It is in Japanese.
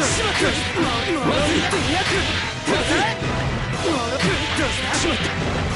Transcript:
ましまった。